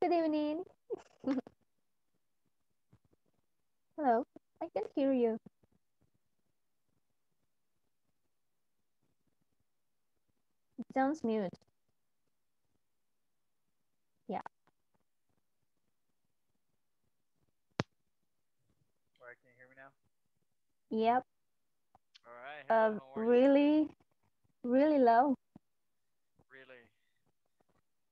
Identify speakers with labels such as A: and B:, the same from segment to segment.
A: Good evening. Hello, I can hear you. It sounds mute. Yeah.
B: All right, can you hear me now?
A: Yep.
B: All right.
A: Uh,
B: hello,
A: really, really low.
B: Really?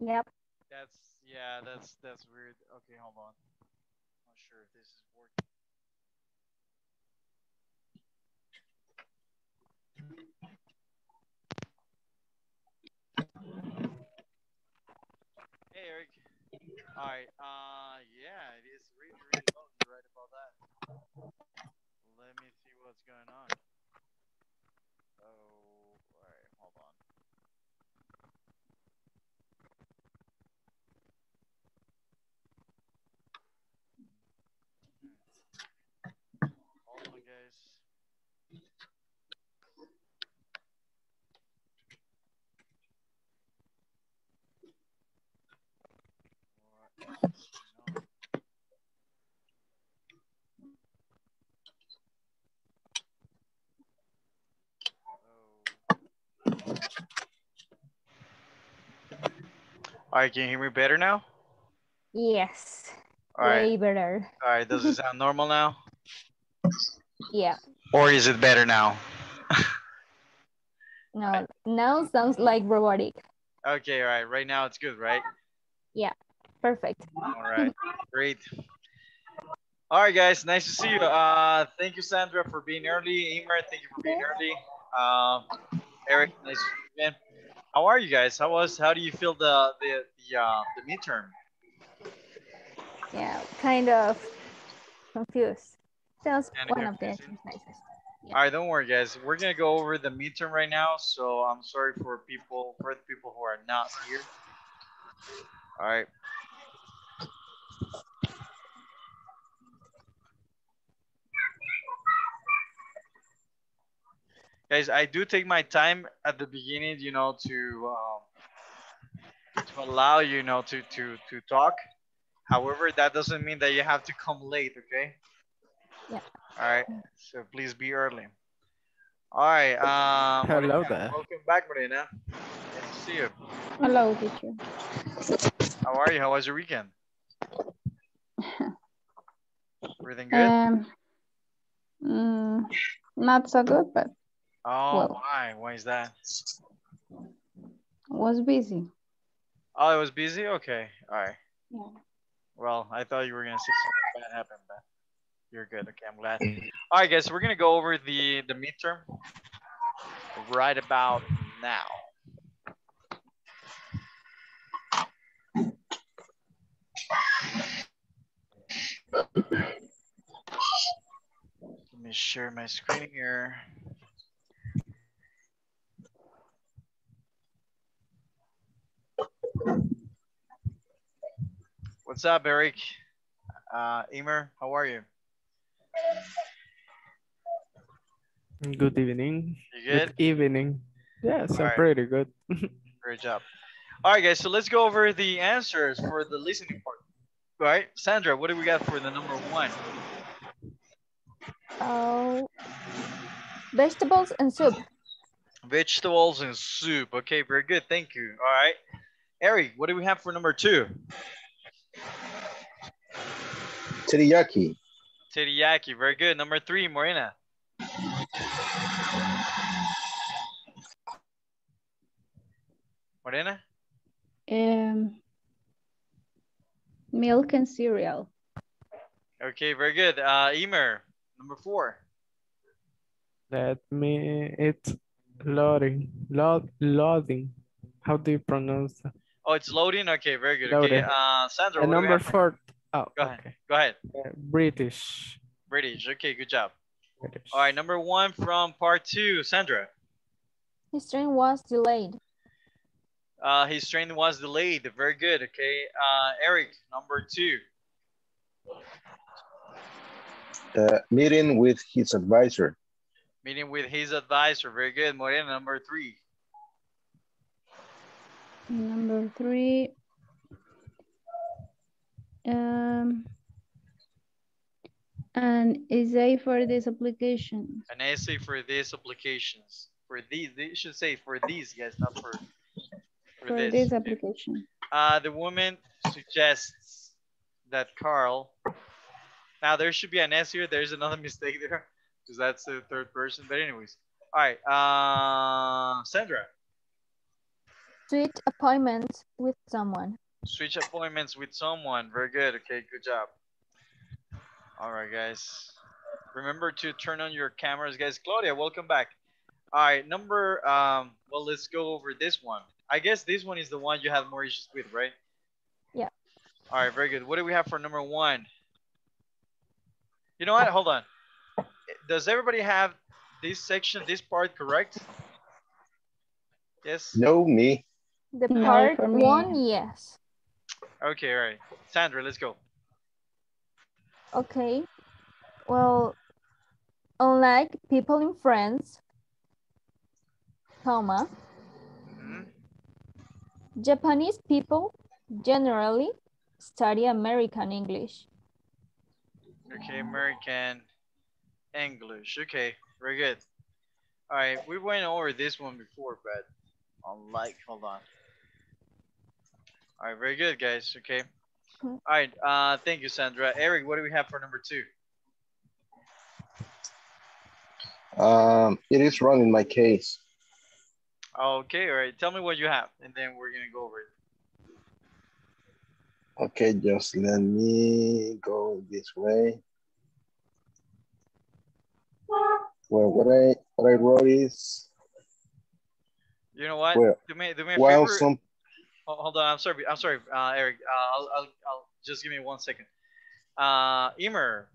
A: Yep.
B: That's yeah, that's that's weird. Okay, hold on. I'm Not sure if this is working. Hey Eric. All right. Uh, yeah, it is really really low. You're right about that. Let me see what's going on. Oh, all right. Hold on. Hold on, guys. What is going on? Oh. All right, can you hear me better now?
A: Yes.
B: All right.
A: Way better.
B: All right, does it sound normal now?
A: Yeah.
B: Or is it better now?
A: No, now sounds like robotic.
B: Okay, all right. Right now it's good, right?
A: Yeah, perfect.
B: All right, great. All right, guys, nice to see you. Uh, thank you, Sandra, for being early. Emer, thank you for being early. Um, Eric, nice to see you again. How are you guys? How was? How do you feel the the the uh, the midterm?
A: Yeah, kind of confused. That's
B: Kinda
A: one of the
B: confusing.
A: exercises.
B: All right, don't worry, guys. We're gonna go over the midterm right now, so I'm sorry for people for the people who are not here. All right. Guys, I do take my time at the beginning, you know, to um, to allow you know to to to talk. However, that doesn't mean that you have to come late, okay?
A: Yeah.
B: All right. So please be early. All right. Um,
C: Hello
B: Marina,
C: there.
B: Welcome back, Marina. nice to see you.
D: Hello, teacher.
B: How are you? How was your weekend? Everything good?
D: Um, mm, not so good, but
B: oh,
D: well.
B: why? Why is that?
D: was busy.
B: Oh, it was busy. Okay. All right.
D: Yeah.
B: Well, I thought you were gonna see something bad happen, but you're good. Okay, I'm glad. All right, guys. We're gonna go over the the midterm right about now. Let me share my screen here. What's up, Eric? Uh, Emer, how are you?
C: Good evening.
B: You good?
C: evening. Yes, I'm
B: Alright.
C: pretty good.
B: Great job. All right, guys. So let's go over the answers for the listening part. All right, Sandra, what do we got for the number one?
A: Oh, vegetables and soup.
B: Vegetables and soup. Okay, very good. Thank you. All right. Eric, what do we have for number two?
E: Teriyaki.
B: Teriyaki. Very good. Number three, Morena. Morena?
D: Um, milk and cereal.
B: Okay, very good. Uh, Emer, number four.
C: Let me, it's loading, load, loading. How do you pronounce that?
B: Oh, it's loading. Okay, very good. Okay, uh, Sandra,
C: And
B: what
C: number
B: have for-
C: four, oh,
B: Go ahead. Go ahead.
C: Uh, British.
B: British. Okay, good job.
C: British.
B: All right, number one from part two, Sandra.
A: His train was delayed.
B: Uh, his train was delayed. Very good. Okay. Uh, Eric, number two.
E: Uh, meeting with his advisor.
B: Meeting with his advisor. Very good. Morena, number three.
D: Number three, Um, an essay for this application.
B: An essay for these applications. For these, they should say for these guys, not for for,
D: For
B: this.
D: this application.
B: Uh, the woman suggests that Carl. Now there should be an S here. There's another mistake there because that's the third person. But anyways, all right. Uh, Sandra,
A: Sweet appointments with someone.
B: switch appointments with someone. Very good. Okay, good job. All right, guys. Remember to turn on your cameras, guys. Claudia, welcome back. All right, number. Um, well, let's go over this one. I guess this one is the one you have more issues with, right?
A: Yeah.
B: All right, very good. What do we have for number one? You know what? Hold on. Does everybody have this section, this part correct? Yes?
E: No, me.
A: The
D: No,
A: part
D: for
A: one, yes.
B: Okay, all right. Sandra, let's go.
A: Okay. Well, unlike people in France, comma,
B: Mhm.
A: Japanese people generally study American English.
B: Okay, American English. Okay, very good. All right, we went over this one before, but unlike, hold on. All right, very good, guys. Okay. All right, uh, thank you, Sandra. Eric, what do we have for number two?
E: Um, it is wrong in my case.
B: Okay, all right. Tell me what you have, and then we're gonna go over it.
E: Okay, just let me go this way. Well, what I what I wrote is
B: You know what?
E: Well,
B: do me, do me a
E: while
B: favor.
E: some
B: Ho- Hold on, I'm sorry, I'm sorry, uh, Eric. Uh, I'll, I'll, I'll just give me one second. Uh, Emer,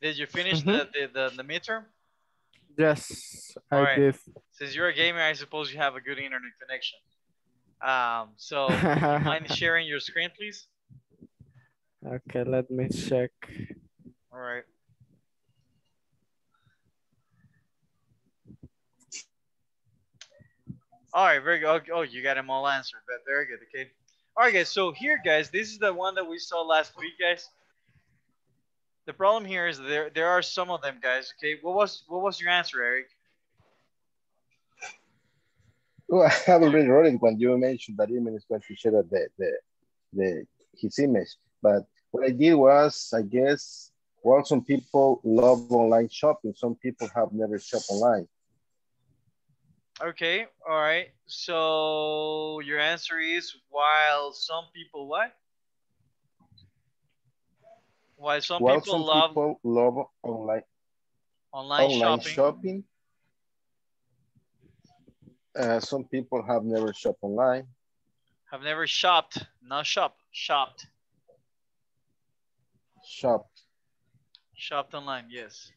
B: did you finish the, the, the, the midterm?
C: Yes, I
B: Alright.
C: did.
B: Since you're a gamer, I suppose you have a good internet connection. Um, so mind sharing your screen, please?
C: okay, let me check.
B: All right. All right, very good. Oh, oh you got them all answered, but very good. Okay. All right, guys. So here, guys, this is the one that we saw last week, guys. The problem here is there there are some of them, guys. Okay. What was what was your answer, Eric?
E: oh, I have already wrote it when you mentioned that email is going to share the the the his image. But what I did was, I guess, while some people love online shopping, some people have never shopped online.
B: Okay. All right. So your answer is while some people what? While some
E: while
B: people
E: some
B: love
E: people love online
B: online,
E: online
B: shopping,
E: shopping, uh, some people have never shopped online.
B: have never shopped, not shop, shopped,
E: Shopped.
B: shopped online. Yes.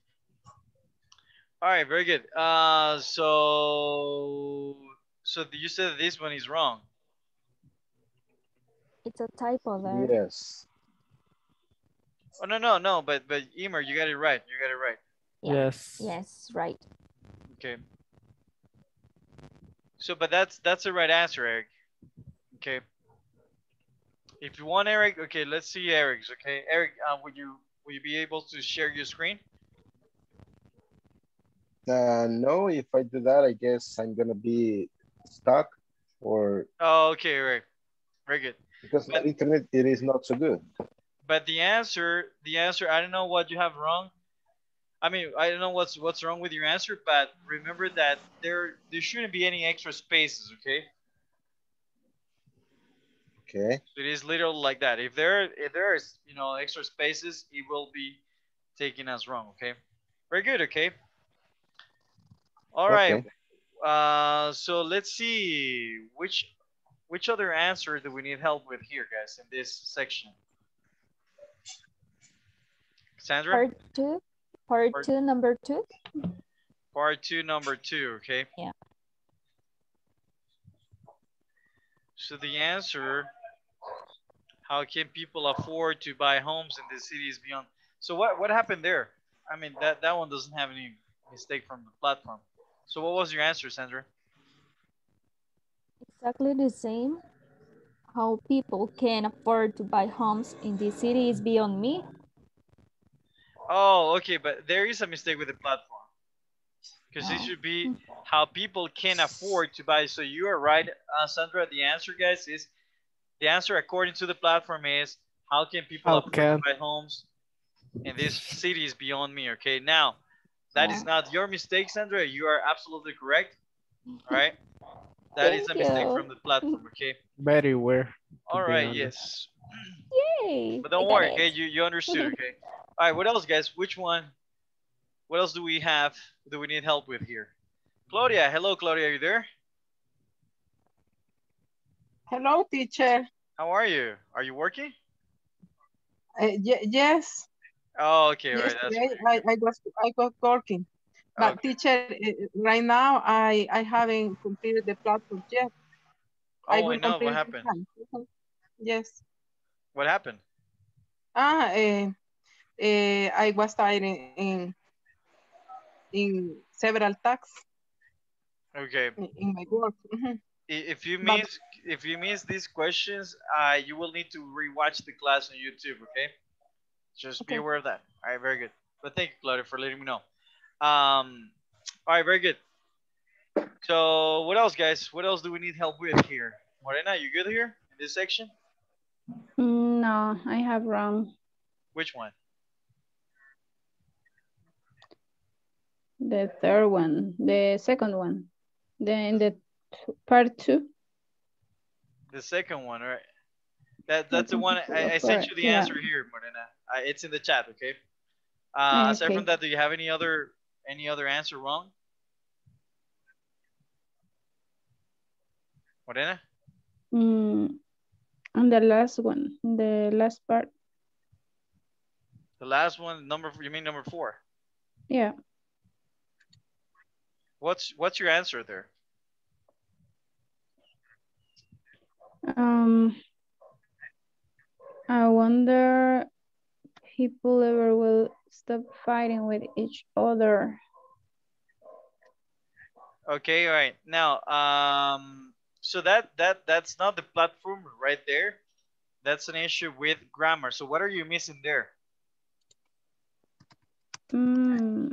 B: All right. Very good. Uh, so so you said this one is wrong.
A: It's a typo there.
E: Yes.
B: Oh no no no. But but Emer, you got it right. You got it right.
A: Yeah.
C: Yes.
A: Yes, right.
B: Okay. So, but that's that's the right answer, Eric. Okay. If you want Eric, okay, let's see Eric's. Okay, Eric, uh, would you will you be able to share your screen?
E: Uh, no, if I do that, I guess I'm gonna be stuck, or
B: Oh, okay, right. Very good.
E: because
B: But-
E: internet it is not so good.
B: But the answer, the answer, I don't know what you have wrong. I mean, I don't know what's what's wrong with your answer, but remember that there there shouldn't be any extra spaces. Okay.
E: Okay.
B: It is literally like that. If there if there is you know extra spaces, it will be taken as wrong. Okay. Very good. Okay. All right.
E: Okay.
B: Uh, so let's see which which other answer do we need help with here, guys, in this section? Sandra,
A: Part two. Part
B: Part-
A: two, number two.
B: part two, number two. Okay.
A: Yeah.
B: So the answer, how can people afford to buy homes in the cities beyond? So what, what happened there? I mean, that, that one doesn't have any mistake from the platform. So what was your answer, Sandra?
A: Exactly the same. how people can afford to buy homes in this city is beyond me.
B: Oh, okay, but there is a mistake with the platform. Because it should be how people can afford to buy. So you are right, uh, Sandra. The answer, guys, is the answer according to the platform is how can people
C: How
B: afford
C: can-
B: to buy homes in this city is beyond me. Okay, now that is
D: Yeah.
B: not your mistake, Sandra. You are absolutely correct. All right, that is a mistake
A: you.
B: from the platform. Okay,
C: Very aware.
B: all
C: be
B: right,
C: honest.
B: yes,
A: Yay!
B: but don't worry.
A: it.
B: Okay, you you understood. Okay, all right. What else, guys? Which one? What else do we have? Do we need help with here? Claudia, hello, Claudia. Are you there?
F: Hello, teacher.
B: How are you? Are you working?
F: Uh, yes,
B: Oh, okay, right.
F: Yesterday
B: great.
F: I, I was I was working, but
B: Okay.
F: teacher, uh, right now I I haven't completed the platform yet. I
B: Oh, I
F: will
B: know. What happened?
F: Yes.
B: What happened?
F: Ah, uh, uh, I was tired in, in in several tasks
B: Okay.
F: in, in my work. Mhm.
B: If you
F: But-
B: miss if you miss these questions, uh, you will need to rewatch the class on YouTube. Okay. Just be aware of that. All right. Very good. But thank you, Claudia, for letting me know. Um. All right. Very good. So what else, guys? What else do we need help with here? Morena, you good here in this section?
D: Mm, No, I have wrong.
B: Which one?
D: The third one, the second one, then the part two.
B: The second one, right? That that's the one I, I sent you the
D: Yeah.
B: answer here, Morena. Uh, it's in the chat, okay? Uh, aside from that, do you have any other any other answer wrong? Morena?
D: Mm, and the last one, the last part.
B: The last one, number you mean number four?
D: Yeah.
B: What's what's your answer there?
D: Um, I wonder people ever will stop fighting with each other.
B: Okay, all right. Now, um, so that that that's not the platform right there. That's an issue with grammar. So what are you missing there?
D: Mm,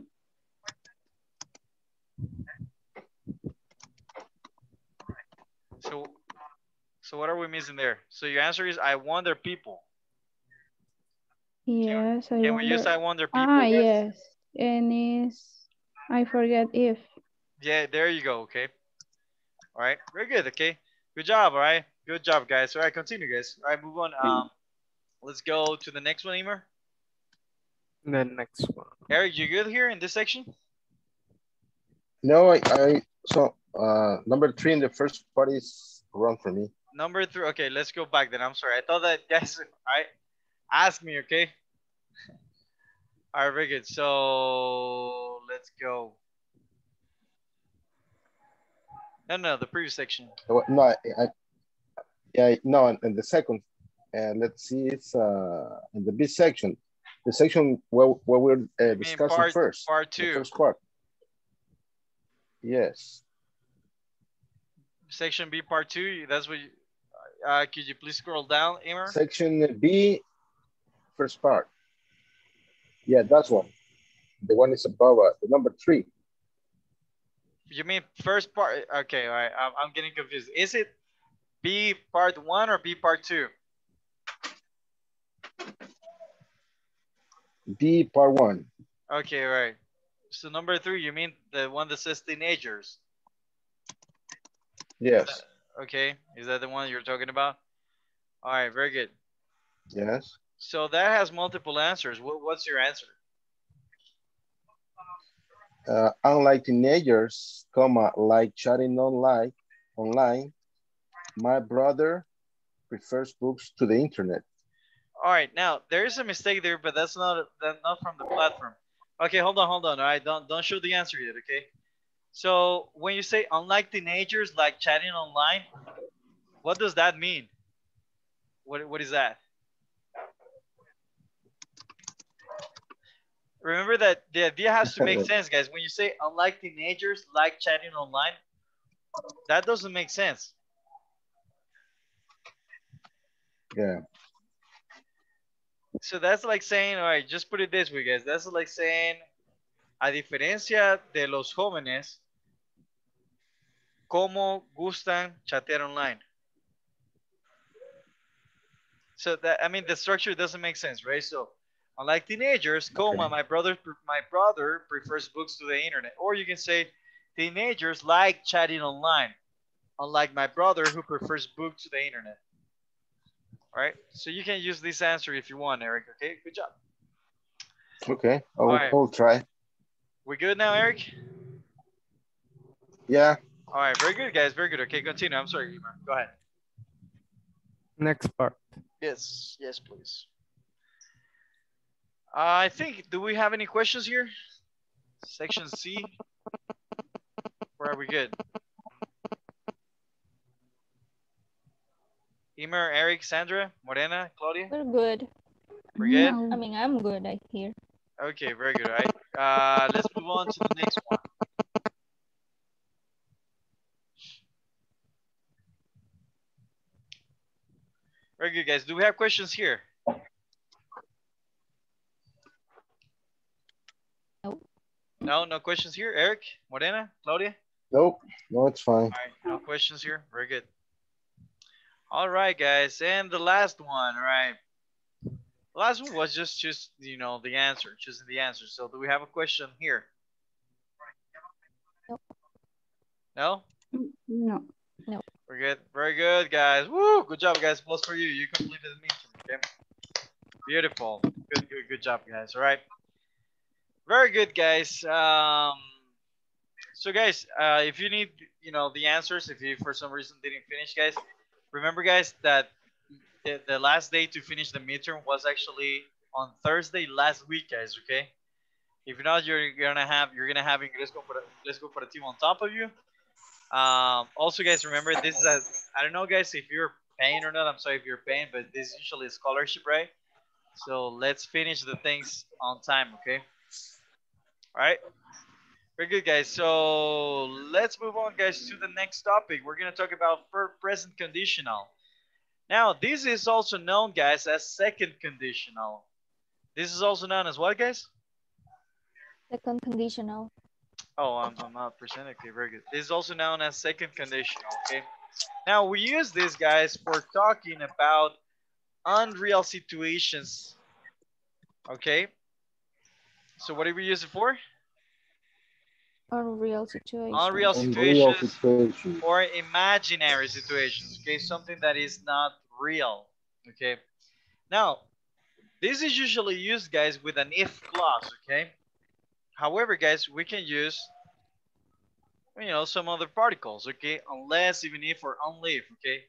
B: So so what are we missing there? So your answer is I wonder people.
D: yes, I
B: Can we use
D: wonder.
B: I wonder people?
D: Ah,
B: guys?
D: yes. And is I forget if.
B: Yeah, there you go. Okay. All right. Very good. Okay. Good job. All right. Good job, guys. All right. Continue, guys. All right. Move on. Um, let's go to the next one, Emer.
C: The next one.
B: Eric, you good here in this section?
E: No, I, I so uh, number three in the first part is wrong for me.
B: Number three. Okay. Let's go back then. I'm sorry. I thought that guys. All right. Ask me. Okay. All right. Very good. So let's go. No, no, the previous section.
E: No, I, I yeah, no, in, in the second, uh, let's see, it's uh, in the B section, the section where, where we're uh, discussing
B: part-
E: first.
B: part two.
E: first part. Yes,
B: Section B, part two. That's what. You, uh, could you please scroll down, Emer?
E: section B, first part. Yeah, that's one. The one is above uh, the number three.
B: You mean first part? Okay, all right. I'm, I'm getting confused. Is it B part one or B part two?
E: B, part one.
B: Okay, all right. So number three, you mean the one that says teenagers?
E: Yes,
B: Okay, is that the one you're talking about? All right, very good.
E: yes.
B: So that has multiple answers. What, what's your answer?
E: Uh, unlike teenagers, comma, like chatting online, online, my brother prefers books to the internet.
B: All right, now there is a mistake there, but that's not that's not from the platform. Okay, hold on, hold on. All right, don't don't show the answer yet. Okay. So when you say unlike teenagers, like chatting online, what does that mean? What what is that? Remember that the idea has to make sense, guys. When you say unlike teenagers, like chatting online, that doesn't make sense.
E: Yeah.
B: So that's like saying, all right, just put it this way, guys. That's like saying, a diferencia de los jóvenes, ¿cómo gustan chatear online? So that, I mean, the structure doesn't make sense, right? So, unlike teenagers, coma,
E: Okay.
B: my brother, my brother prefers books to the internet. Or you can say, teenagers like chatting online, unlike my brother who prefers books to the internet. All right, so you can use this answer if you want, Eric. Okay, good job.
E: Okay. I'll,
B: Alright.
E: I'll try.
B: We good now, Eric?
E: Yeah.
B: All right, very good, guys. Very good. Okay, continue. I'm sorry, Emer. Go ahead.
C: Next part.
B: Yes, yes, please. I think, do we have any questions here? Section C. Where are we good? Emer, Eric, Sandra, Morena, Claudia?
A: We're good.
B: We're good?
D: No.
A: I mean, I'm good, I hear.
B: Okay, very good. All right. Uh, let's move on to the next one. Very good, guys. Do we have questions here?
A: No.
B: No, no questions here. Eric, Morena, Claudia?
E: Nope. No, it's fine.
B: All right, no questions here. Very good. All right, guys, and the last one, right? The last one was just, just you know, the answer, choosing the answer. So, do we have a question here?
A: Nope.
B: No?
D: No.
B: We're good. Very good, guys. Woo! Good job, guys. Plus for you. You completed the meeting. Okay. Beautiful. Good, good, good job, guys. All right. Very good, guys. Um, so, guys, uh, if you need, you know, the answers, if you for some reason didn't finish, guys, remember, guys, that the, the last day to finish the midterm was actually on Thursday last week, guys. Okay. If not, you're gonna have you're gonna have Inglés Corporativo on top of you. Um, also, guys, remember this is a I don't know, guys, if you're paying or not. I'm sorry if you're paying, but this is usually a scholarship, right? So let's finish the things on time, okay? All right. Very good, guys. So let's move on, guys, to the next topic. We're gonna talk about present conditional. Now, this is also known, guys, as second conditional. This is also known as what, guys?
A: Second conditional.
B: Oh, I'm, I'm not present. Okay, very good. This is also known as second conditional. Okay. Now we use these guys, for talking about unreal situations. Okay. So what do we use it for?
A: Unreal situation.
B: Unreal
E: Unreal
B: situations or imaginary situations. Okay, something that is not real. Okay. Now, this is usually used, guys, with an if clause. Okay. However, guys, we can use, you know, some other particles. Okay, unless, even if, or only if. Okay.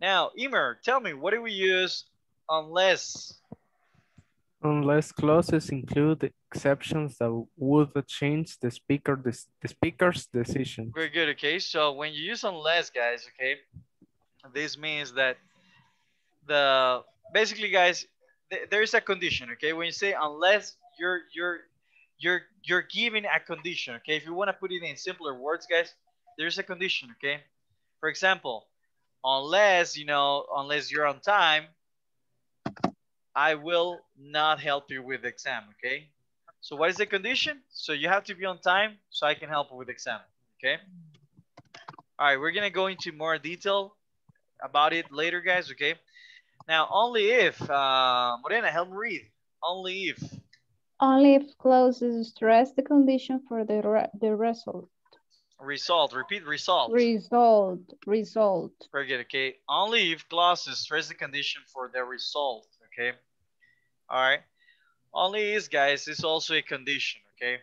B: Now, Emer, tell me, what do we use unless?
C: Unless clauses include exceptions that would change the speaker the, the speaker's decision.
B: Very good. Okay, so when you use unless, guys, okay, this means that the basically, guys, th- there is a condition. Okay, when you say unless, you're you're you're you're giving a condition. Okay, if you want to put it in simpler words, guys, there's a condition. Okay, for example, unless you know, unless you're on time, I will not help you with the exam. Okay. So what is the condition? So you have to be on time so I can help with the exam. Okay. All right, we're gonna go into more detail about it later, guys. Okay. Now, only if uh, Morena, help me read. Only if.
D: Only if clauses stress the condition for the, re the result.
B: Result. Repeat result.
D: Result. Result.
B: Very good. Okay. Only if clauses stress the condition for the result. Okay. All right. Only is, guys, is also a condition. Okay.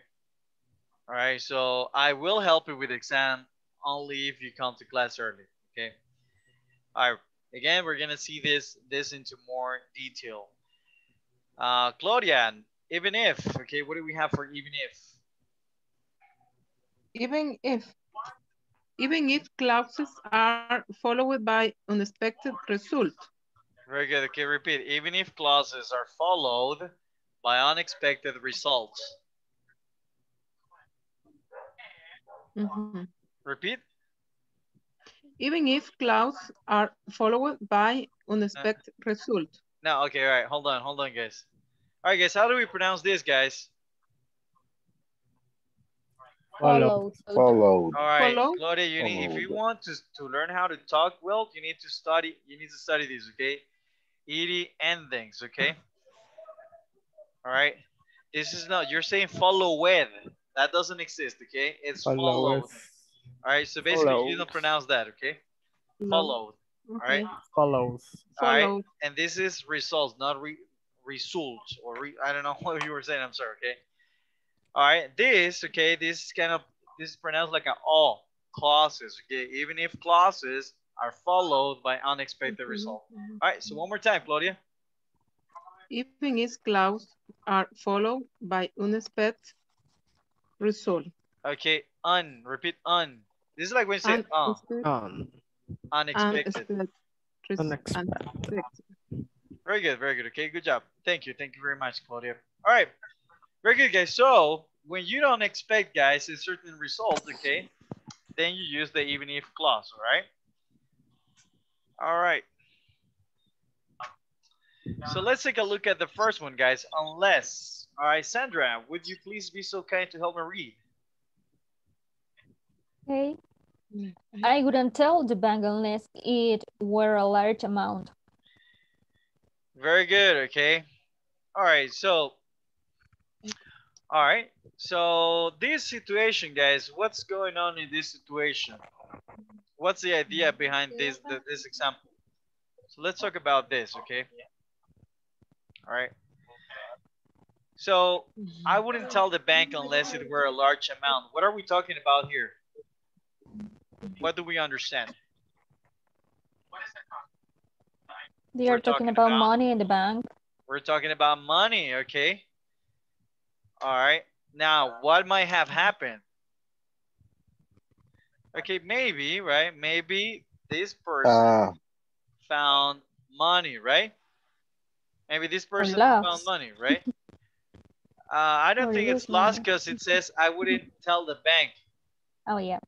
B: All right. So I will help you with exam only if you come to class early. Okay. All right. Again, we're gonna see this this into more detail. Uh, Claudia, even if. Okay. What do we have for even if?
F: Even if, even if clauses are followed by unexpected result.
B: Very good. Okay, repeat. Even if clauses are followed by unexpected results.
F: Mhm.
B: Repeat.
F: even if clauses are followed by unexpected result.
B: No, okay, all right. Hold on, hold on, guys. All right, guys, how do we pronounce this, guys?
C: Follow.
A: Follow.
E: Followed.
B: All right,
F: Follow.
B: Claudia, you need if you want to to learn how to talk well, you need to study. You need to study these, okay? ED endings, okay? All right. This is not. You're saying follow with. That doesn't exist, okay? It's
C: Follow.
B: followed. All right. So basically, you don't pronounce that, okay? Followed.
F: Okay.
B: right.
C: Follows.
B: All right.
F: Followed.
B: And this is results, not re results or re, I don't know what you were saying. I'm sorry. Okay. All right. This okay. This is kind of this is pronounced like an all clauses. Okay. Even if clauses are followed by unexpected result. All right. So one more time, Claudia.
F: Even if clause are followed by unexpected result.
B: Okay. Un. Repeat un. This is like when you say uh,
F: Unexpected-
C: On.
B: unexpected.
F: unexpected
C: Unexpected.
F: unexpected.
B: Very good, very good. Okay, good job. Thank you. Thank you very much, Claudia. All right. Very good, guys. So when you don't expect, guys, a certain result, okay, then you use the even if clause, all right? All right. So let's take a look at the first one, guys. Unless, all right, Sandra, would you please be so kind to help me read?
A: Okay. Mm-hmm. I wouldn't tell the bank unless it were a large amount.
B: Very good, okay. All right, so all right. So this situation, guys, what's going on in this situation? What's the idea behind this this example? So let's talk about this, okay? All right. So I wouldn't tell the bank unless it were a large amount. What are we talking about here? What do we understand?
A: They
B: We're
A: talking
B: talking
A: about,
B: about-
A: money in the bank.
B: We're talking about money, okay? All right. Now, what might have happened? Okay, maybe, right? Maybe this person
E: Ah,
B: found money, right? Maybe this person found money, right? Uh, I don't
A: Or
B: think it's lost because it says I wouldn't tell the bank
A: Oh yeah.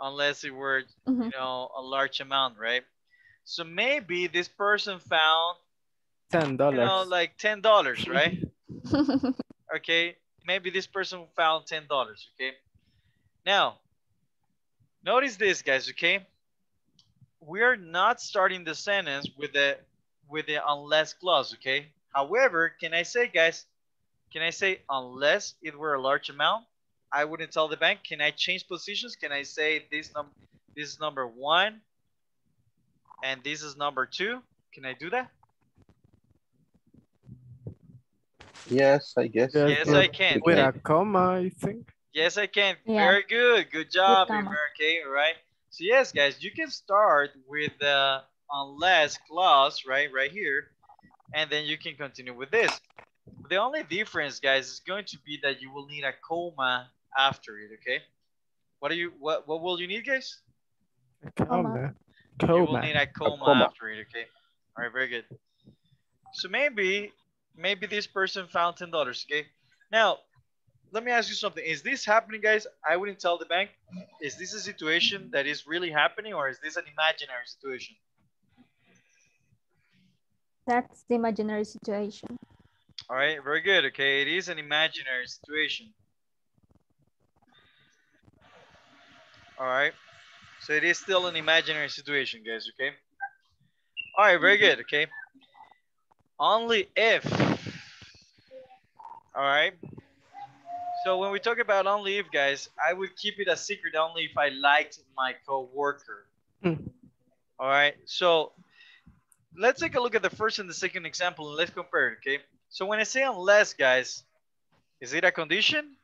B: unless it were,
A: Mhm.
B: you know, a large amount, right? So maybe this person found,
C: Ten
B: you
C: dollars.
B: know, like ten dollars, right? okay maybe this person found ten dollars okay? Now notice this guys okay? We are not starting the sentence with the with the unless clause okay? However can i say guys can i say unless it were a large amount? I wouldn't tell the bank can i change positions? Can i say this num this is number one and this is number two can i do that
E: yes, I guess.
C: Yes,
B: yes i can
C: With a comma, I think.
B: Yes, I can.
A: Yeah.
B: Very good. Good job,
A: comma.
B: Emer. Okay, all right. So yes, guys, you can start with the unless clause, right, right here, and then you can continue with this. The only difference, guys, is going to be that you will need a comma after it. Okay. What are you? What What will you need, guys?
C: A
A: Comma.
C: Comma.
B: You will need a comma,
E: comma.
B: after it. Okay. All right. Very good. So maybe, maybe this person found ten dollars. Okay. Now, let me ask you something. Is this happening, guys? I wouldn't tell the bank. Is this a situation that is really happening, or is this an imaginary situation?
A: That's the imaginary situation.
B: All right. Very good. Okay. It is an imaginary situation. All right. So it is still an imaginary situation, guys. Okay. All right. Very good. Okay. Only if. All right. So when we talk about only if, guys, I would keep it a secret only if I liked my coworker.
C: Hmm.
B: All right. So let's take a look at the first and the second example and let's compare it. Okay. So when I say unless, guys, is it a condition?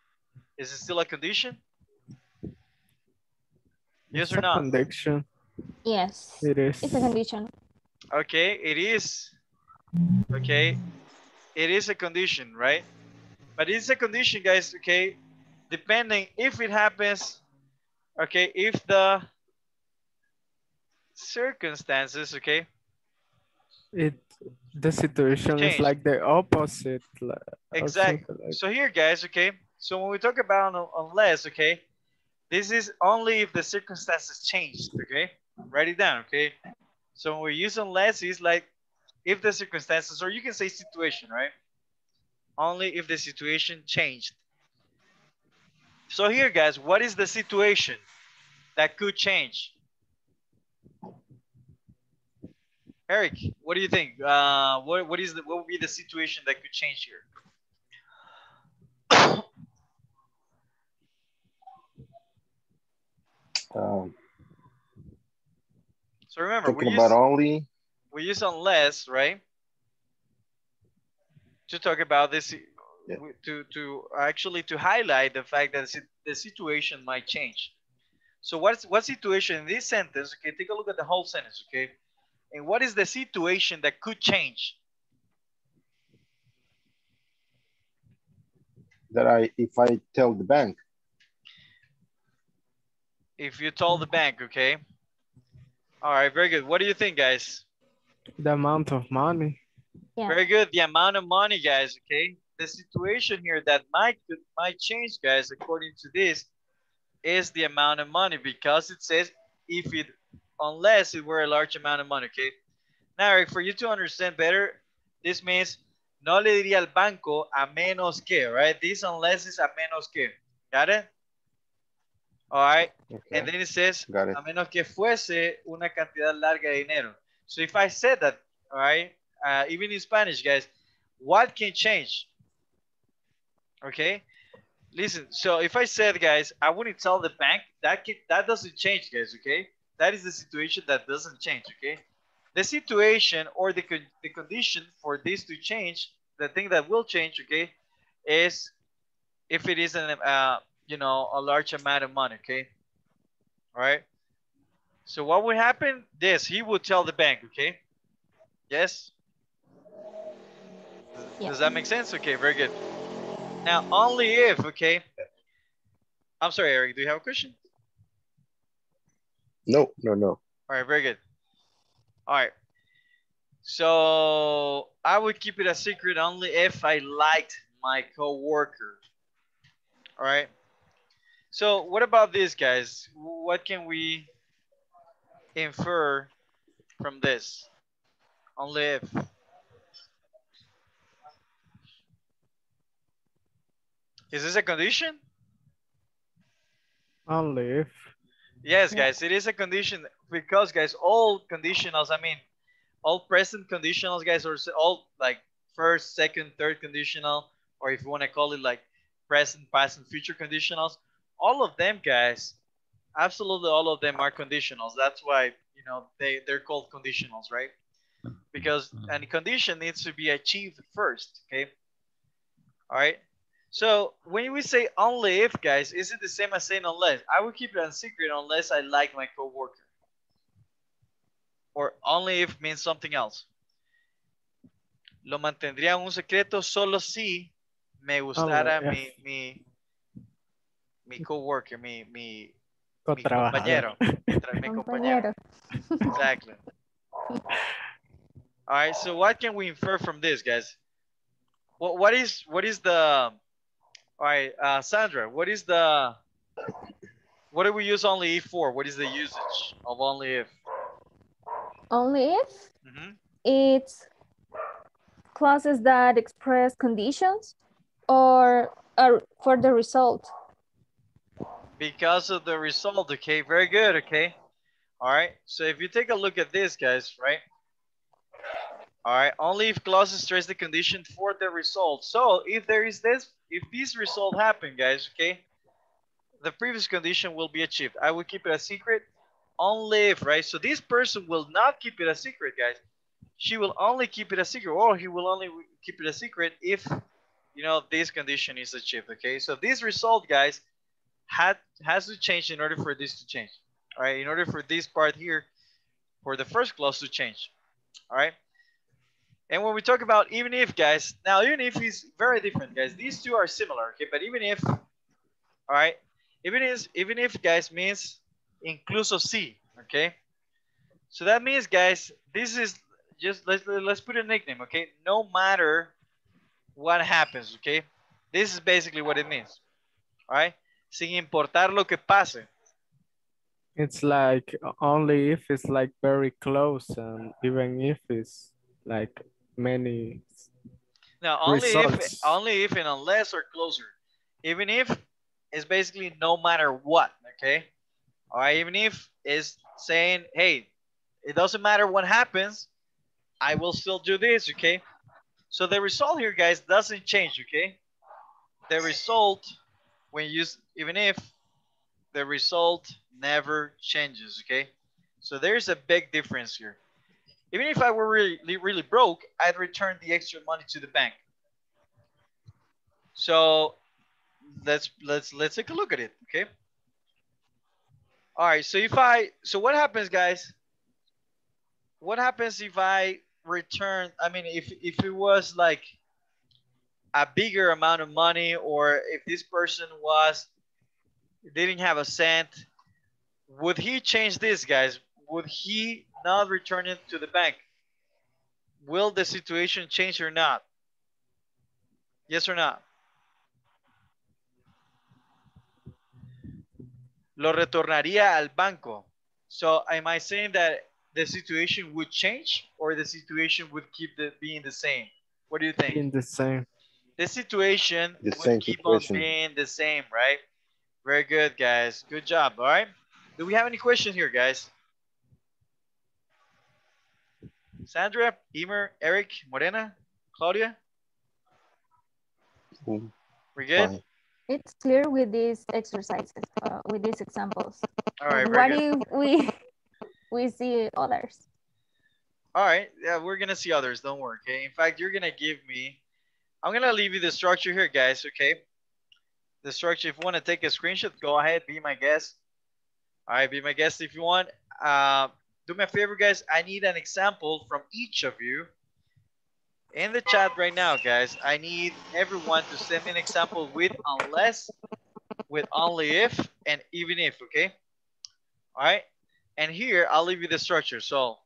B: Is it still a condition? Yes
C: It's
B: or
C: a
B: no?
C: Condition.
A: Yes.
C: It is.
A: It's a condition.
B: Okay, it is. Okay, it is a condition, right? But it's a condition, guys. Okay, depending if it happens. Okay, if the circumstances. Okay,
C: It. The situation
B: Change.
C: is like the opposite.
B: exactly.
C: like-
B: So here, guys. Okay, so when we talk about un- unless, okay, this is only if the circumstances changed. Okay, Write it down, okay? So when we use unless, it's like if the circumstances, or you can say situation, right? Only if the situation changed. So here, guys, what is the situation that could change? Eric, what do you think? Uh, what what is the what would be the situation that could change here?
E: Um,
B: So remember, we use,
E: only.
B: we use unless, right? To talk about this,
E: Yeah.
B: to to actually to highlight the fact that the situation might change. So what's what situation in this sentence? Okay, take a look at the whole sentence. Okay, and what is the situation that could change?
E: that I if I tell the bank
B: If you told the bank, okay. All right, very good. What do you think, guys?
C: The amount of money.
A: Yeah.
B: Very good. The amount of money, guys. Okay. The situation here that might might change, guys, according to this, is the amount of money because it says if it unless it were a large amount of money. Okay. Now, Eric, for you to understand better, this means no le diría al banco a menos que, right? This unless is a menos que. Got it? All right.
E: okay,
B: And then it says,
E: got it
B: a menos que fuese una cantidad larga de dinero. So if I said that, all right, uh, even in Spanish, guys, what can change? Okay, listen. So if I said, guys, I wouldn't tell the bank that can, that doesn't change, guys. Okay, that is the situation that doesn't change. Okay, the situation or the con- the condition for this to change, the thing that will change, okay, is if it is an uh, you know a large amount of money. Okay, all right. So what would happen? This he would tell the bank. Okay. Yes.
A: Yeah.
B: Does that make sense? Okay, very good. Now, only if, okay. I'm sorry, Eric, do you have a question?
E: no no no
B: All right, very good. All right. So I would keep it a secret only if I liked my coworker. All right. So what about this, guys? What can we infer from this? Only if. Is this a condition?
C: Only if.
B: Yes, guys, it is a condition because, guys, all conditionals, I mean, all present conditionals, guys, or all like first, second, third conditional, or if you want to call it like present, past, and future conditionals, all of them, guys, absolutely all of them are conditionals. That's why, you know, they, they're called conditionals, right? Because mm-hmm. any condition needs to be achieved first, okay? All right. So when we say only if, guys, is it the same as saying unless? I will keep it a secret unless I like my coworker. Or only if means something else. Lo mantendría un secreto solo si me oh, gustara
C: Only
B: mi, mi, mi coworker, mi, mi, mi
C: Co-trabajador.
B: compañero. Mi, compañero.
A: Compañero.
B: Exactly. All right. So what can we infer from this, guys? What what is what is the? All right, uh, Sandra. What is the? What do we use only if for? What is the usage of only if?
A: Only if
B: hmm
A: it's clauses that express conditions or are for the result.
B: Because of the result. Okay. Very good. Okay. All right. So if you take a look at this, guys, right? All right. Only if clauses stress the condition for the result. So if there is this, if this result happen, guys, okay, the previous condition will be achieved. I will keep it a secret only if, right? So this person will not keep it a secret, guys. She will only keep it a secret, or he will only keep it a secret if, you know, this condition is achieved. Okay. So this result, guys, had has to change in order for this to change. All right. In order for this part here, for the first clause to change. All right. And when we talk about even if, guys, now even if is very different, guys. These two are similar, okay? But even if, all right, even if, even if, guys, means incluso si, okay? So that means, guys, this is just let's let's put a nickname, okay? No matter what happens, okay? This is basically what it means, all right? Sin importar lo que pase.
C: It's like only if it's like very close and even if it's like many.
B: No, only if, only if and unless or closer. Even if is basically no matter what, okay? All right, even if is saying, hey, it doesn't matter what happens, I will still do this, okay? So the result here, guys, doesn't change, okay? The result, when you use, even if, the result never changes, okay? So there's a big difference here. Even if I were really, really broke, I'd return the extra money to the bank. So let's let's let's take a look at it, okay? All right, so if I so what happens, guys? What happens if I return? I mean, if if it was like a bigger amount of money, or if this person was didn't have a cent, would he change this, guys? Would he not return it to the bank? Will the situation change or not? Yes or not? Lo retornaría al banco. So am I saying that the situation would change or the situation would keep the, being the same? What do you think?
C: In the same.
B: the situation
E: The
B: would
E: same
B: keep
E: situation.
B: on being the same, right? Very good, guys. Good job. All right. Do we have any questions here, guys? Sandra, Emer, Eric, Morena, Claudia,
E: Mm,
B: we good?
A: It's clear with these exercises, uh, with these examples.
B: All right.
A: what
B: Very good.
A: if we we see others?
B: All right. Yeah, we're gonna see others. Don't worry. Okay. In fact, you're gonna give me. I'm gonna leave you the structure here, guys. Okay. The structure. If you want to take a screenshot, go ahead. Be my guest. All right. Be my guest if you want. Uh, do me a favor, guys. I need an example from each of you in the chat right now, guys. I need everyone to send me an example with unless, with only if, and even if. Okay. All right. And here I'll leave you the structure. So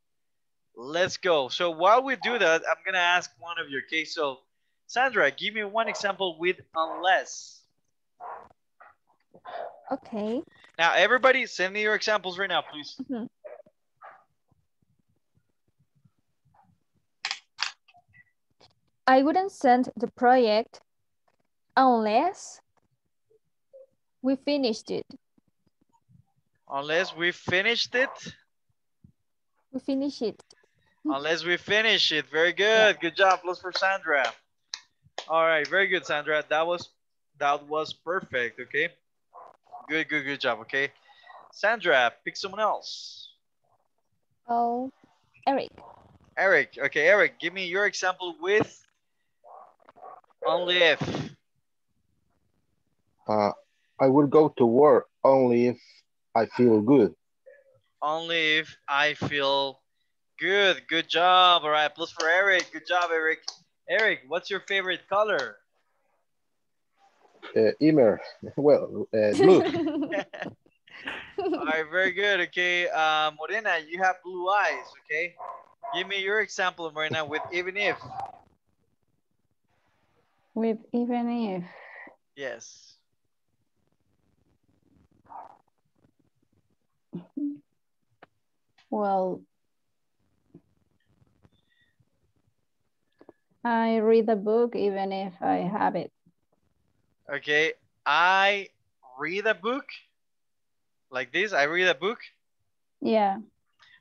B: Let's go. So while we do that, I'm gonna ask one of your case. So Sandra, give me one example with unless.
A: Okay.
B: Now everybody send me your examples right now, please.
A: Mhm. I wouldn't send the project unless we finished it.
B: Unless we finished it.
A: We finish it.
B: Unless we finish it. Very good. Good job. Plus for Sandra. All right. Very good, Sandra. That was that was perfect. Okay. Good, good, good job. Okay. Sandra, pick someone else.
A: Oh, Eric.
B: Eric. Okay, Eric, give me your example with only if.
E: Uh, I will go to work only if I feel good.
B: Only if I feel good. Good job. All right. Plus for Eric. Good job, Eric. Eric, what's your favorite color?
E: Uh, Emer, well, uh, blue.
B: All right. Very good. Okay. Uh, Morena, you have blue eyes. Okay. Give me your example, Morena, with even if.
D: With even if.
B: Yes.
D: Well, I read a book even if I have it.
B: Okay. I read a book like this. I read a book.
D: Yeah.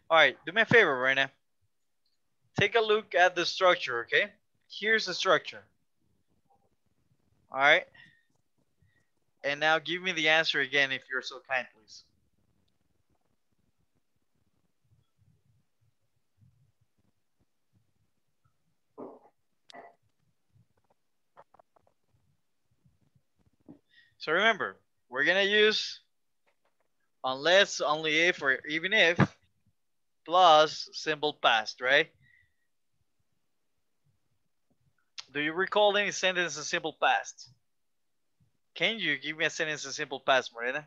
B: All right, do me a favor, Rena. Take a look at the structure, okay? Here's the structure. All right. And now give me the answer again if you're so kind, please. So remember, we're gonna use unless, only if, or even if plus simple past, right? Do you recall any sentence in simple past? Can you give me a sentence in simple past, Morena?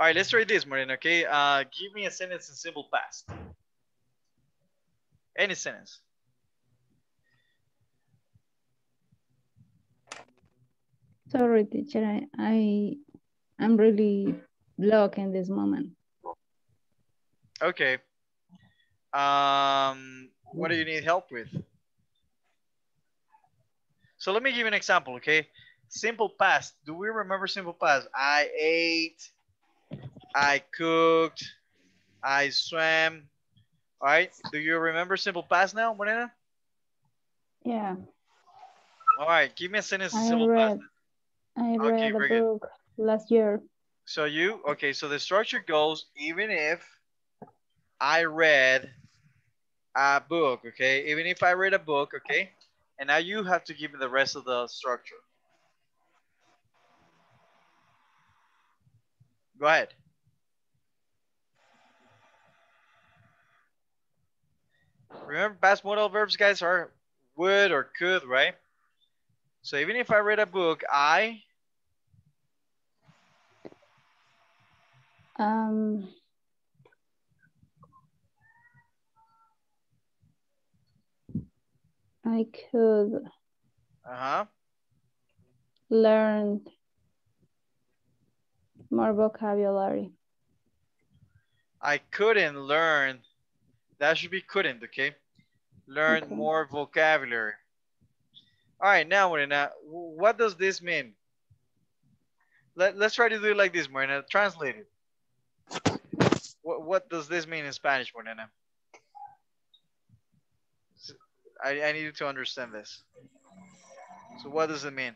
B: All right, let's try this, Marina, okay? Uh, give me a sentence in simple past. Any sentence.
D: Sorry, teacher, I, I I'm really blocked in this moment.
B: Okay. Um, what do you need help with? So let me give you an example, okay? Simple past. Do we remember simple past? I ate I cooked, I swam. All right. Do you remember simple past now, Morena?
D: Yeah,
B: All right. Give me a sentence
D: I
B: simple past.
D: read. I
B: Okay,
D: read a
B: very good.
D: book last year.
B: So you, okay, so the structure goes, even if I read a book, okay? Even if I read a book, okay? And now you have to give me the rest of the structure. Go ahead. Remember past modal verbs, guys, are would or could, right? So even if I read a book, I,
D: Um, I could
B: uh-huh,
D: learn more vocabulary.
B: I couldn't learn. That should be couldn't, okay? Learn
D: Okay.
B: more vocabulary. All right, now, Marina, what does this mean? Let, let's try to do it like this, Marina. Translate it. What, what does this mean in Spanish, Morena? I need you to understand this. So what does it mean?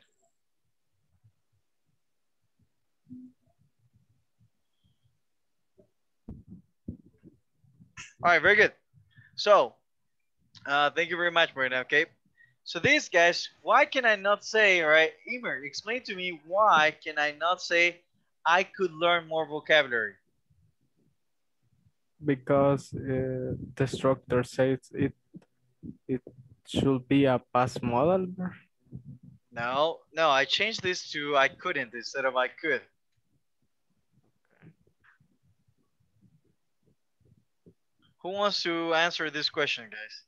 B: All right, very good. So, uh, thank you very much, Marina. Okay. So these guys, why can I not say, all right, Emer, explain to me why can I not say I could learn more vocabulary?
C: Because uh, the structure says it it should be a past modal verb.
B: No, no, I changed this to I couldn't instead of I could. Who wants to answer this question, guys?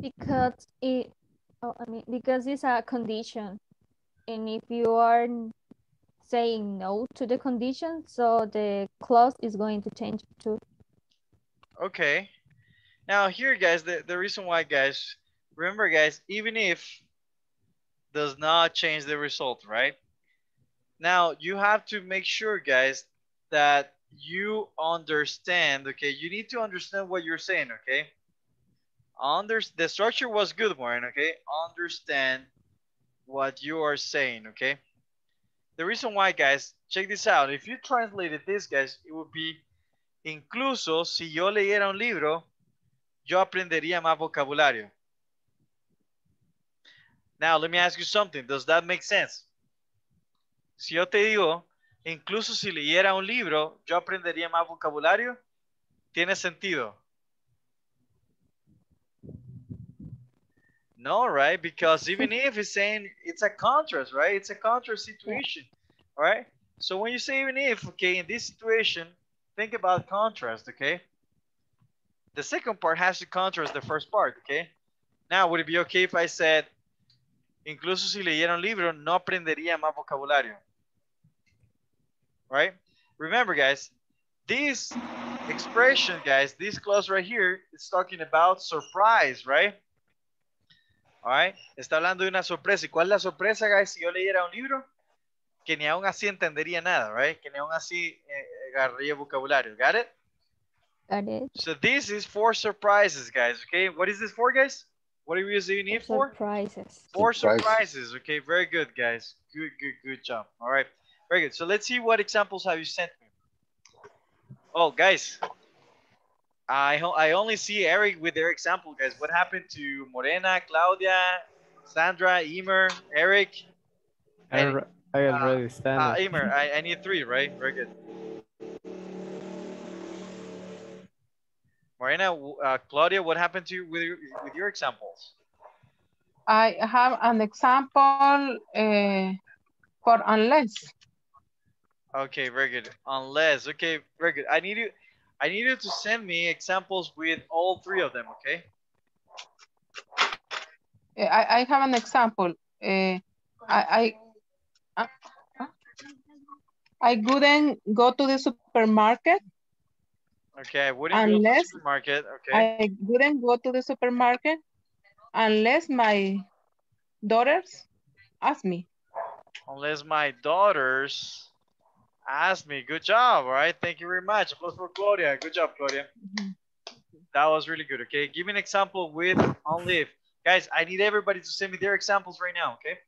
A: because it oh, I mean because it's a condition and if you are saying no to the condition so the clause is going to change too
B: Okay. Now here, guys, the, the reason why, guys, remember, guys, even if does not change the result, right? Now you have to make sure, guys, that you understand, okay? You need to understand what you're saying, okay? Under the structure was good, Warren, okay? Understand what you are saying, okay? The reason why, guys, check this out. If you translated this, guys, it would be Incluso si yo leyera un libro, yo aprendería más vocabulario. Now, let me ask you something. Does that make sense? Si yo te digo, incluso si leyera un libro, yo aprendería más vocabulario, ¿tiene sentido? No, right? Because even if it's saying it's a contrast, right? It's a contrast situation, right? So when you say even if, okay, in this situation, think about contrast, okay? The second part has to contrast the first part, okay? Now, would it be okay if I said, incluso si leyera un libro, no aprendería más vocabulario? Right? Remember, guys, this expression, guys, this clause right here is talking about surprise, right? All right? Está hablando de una sorpresa. ¿Y cuál es la sorpresa, guys, si yo leyera un libro? Que ni aún así entendería nada, right? Que ni aún así eh, agarraría vocabulario. Got it?
A: got it
B: So this is for surprises, guys. Okay, what is this for, guys? What are we using it for?
A: surprises
B: For
E: Surprises.
B: surprises. Okay, very good, guys. Good, good, good job. All right, very good. So let's see what examples have you sent me. Oh, guys, I I only see Eric with their example, guys. What happened to Morena, Claudia, Sandra, Emer, Eric?
C: I,
B: And-
C: I already stand.
B: Uh,
C: it.
B: Emer, I, I need three, right? Very good. Morena, w- uh, Claudia, what happened to you with your, with your examples?
F: I have an example uh, for unless.
B: Okay, very good. Unless, okay, very good. I need you, I need you to send me examples with all three of them, okay?
F: Eh, I, I have an example. Uh, I, I, uh, I couldn't go to the supermarket.
B: Okay, I wouldn't go to the supermarket. Okay.
F: I couldn't go to the supermarket unless my daughters ask me.
B: Unless my daughters ask me. Good job. All right. Thank you very much. Applause for Claudia. Good job, Claudia. Mm-hmm. That was really good. Okay. Give me an example with only if. Guys, I need everybody to send me their examples right now. Okay.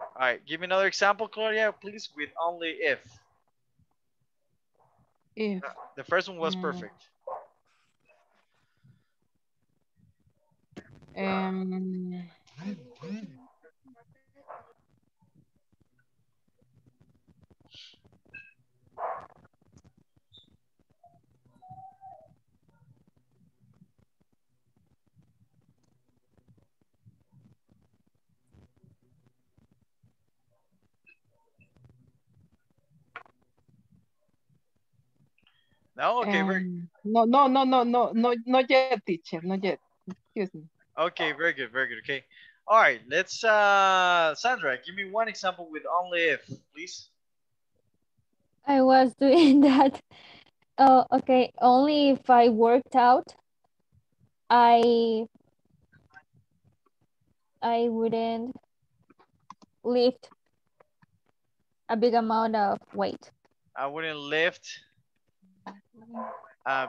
B: All right. Give me another example, Claudia, please, with only if.
F: If
B: The first one was
F: Mm.
B: perfect.
F: um,
B: No. Okay. Very.
F: um, no, no, no, no, no, no, not yet, teacher, not yet. Excuse me.
B: Okay. Very good. Very good. Okay. All right. Let's. uh Sandra, give me one example with only if, please.
A: I was doing that. Oh, okay. Only if I worked out, I I wouldn't lift a big amount of weight.
B: I wouldn't lift a,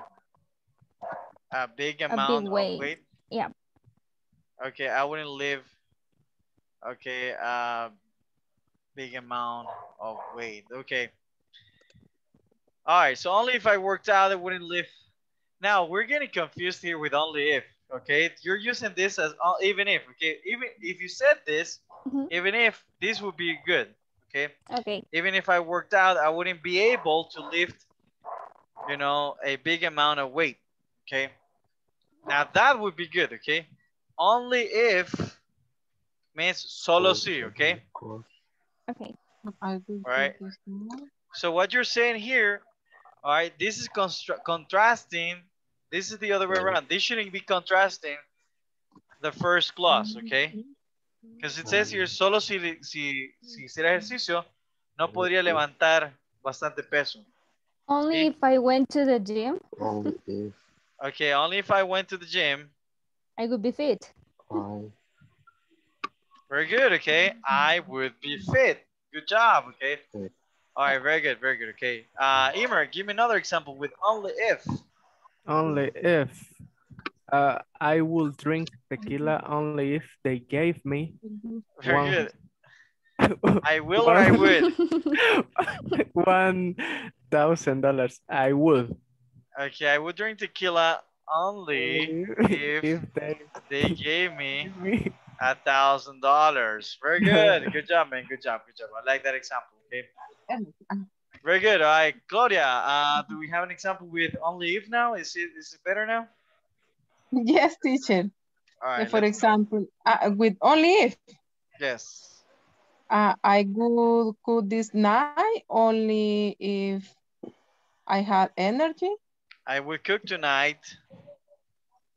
B: a big amount of
A: weight.
B: weight.
A: Yeah.
B: Okay, I wouldn't live. Okay, a big amount of weight. Okay. All right, so only if I worked out, I wouldn't live. Now we're getting confused here with only if. Okay, you're using this as uh, even if. Okay, even if you said this,
A: Mhm.
B: even if this would be good. Okay.
A: Okay.
B: even if I worked out, I wouldn't be able to lift, you know, a big amount of weight. Okay. Now that would be good. Okay. Only if means solo si. Okay.
A: Okay.
F: I will do
B: Right.
F: this now.
B: So what you're saying here, all right, this is constru- contrasting. This is the other way around. This shouldn't be contrasting the first clause. Mm-hmm. Okay. Because it says here, solo si, si, si hiciera ejercicio, no podría levantar bastante peso.
A: Only
B: Sí.
A: if I went to the gym,
E: Only if
B: Okay, only if I went to the gym.
A: I would be fit.
E: I
B: Very good, okay. I would be fit. Good job, okay.
E: Good.
B: All right, very good, very good, okay. Uh, Emer, give me another example with only if.
C: Only if uh, I will drink tequila only if they gave me
B: Very
C: One.
B: good. I will or I would.
C: one thousand dollars. I would.
B: Okay, I would drink tequila only if
C: if they
B: they gave me a thousand dollars. Very good. Good job, man. Good job. Good job. I like that example. Okay. Very good. All right, Claudia. Uh, do we have an example with only if now? Is it is it better now?
F: Yes, teacher.
B: All right.
F: For example, uh, with only if
B: yes.
F: Uh, I could cook this night only if I had energy.
B: I will cook tonight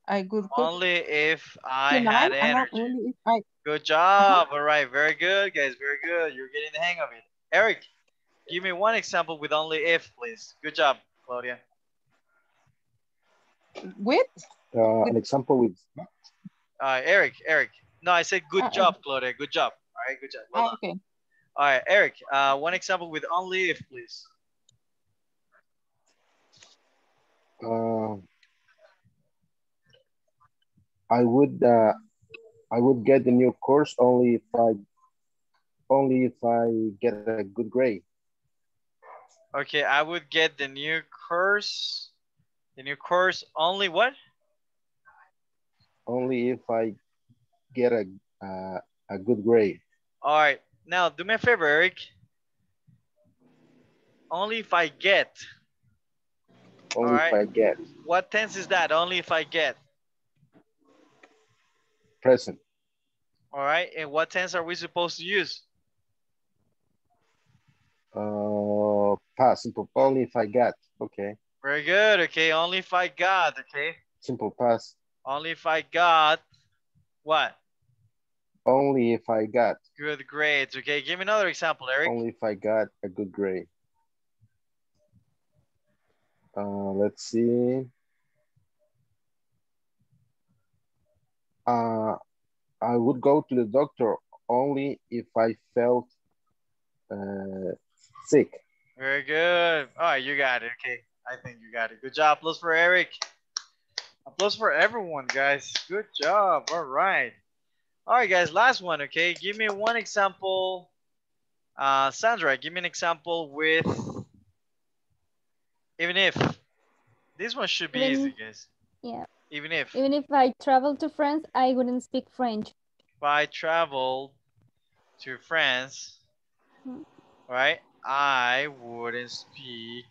F: I could cook
B: only if I
F: tonight
B: had
F: uh,
B: energy.
F: only if I
B: Good job. All right. Very good, guys. Very good. You're getting the hang of it. Eric, give me one example with only if, please. Good job, Claudia.
F: with
E: uh, an example with
B: Uh, Eric, Eric. No, I said good
F: Uh,
B: job, Claudia. Good job. All right. Good job. Well done.
F: okay.
B: All right, Eric. Uh, one example with only if, please.
E: uh, I would uh, I would get the new course only if I only if I get a good grade.
B: Okay, I would get the new course. The new course only what?
E: Only if I get a uh, a good grade.
B: All right. Now, do me a favor, Eric. Only if I get.
E: Only if I get
B: What tense is that? Only if I get.
E: present.
B: All right. And what tense are we supposed to use?
E: Uh, past simple. Only if I got. Okay.
B: Very good. Okay. Only if I got. Okay.
E: Simple past.
B: Only if I got What?
E: Only if I got,
B: Good grades. Okay, give me another example, Eric.
E: only if I got a good grade. Uh, let's see. Uh, I would go to the doctor only if I felt uh, sick.
B: Very good. All right, you got it. Okay, I think you got it. Good job. Plus for Eric. Plus for everyone, guys. Good job. All right. All right, guys. Last one. Okay, give me one example. Uh, Sandra, give me an example with even if. This one should be
A: Even-
B: easy, guys.
A: Yeah.
B: Even if.
A: Even if I travel to France, I wouldn't speak French.
B: if I traveled to France,
A: Hmm.
B: right, I wouldn't speak